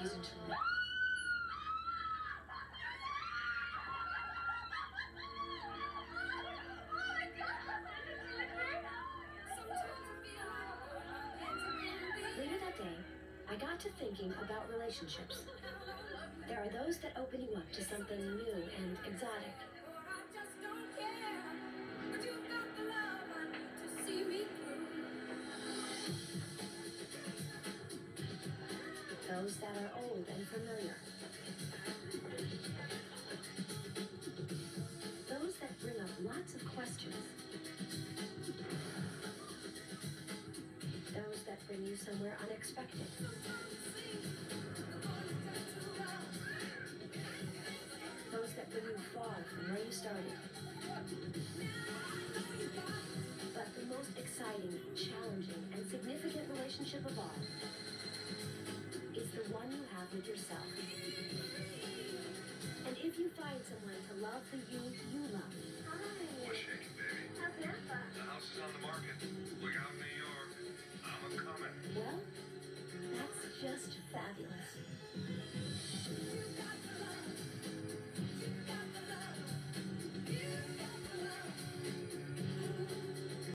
Later that day, I got to thinking about relationships. There are those that open you up to something new and exotic. Those that are old and familiar. Those that bring up lots of questions. Those that bring you somewhere unexpected. Those that bring you far from where you started. But the most exciting, challenging, and significant relationship of all yourself. And if you find someone to love the you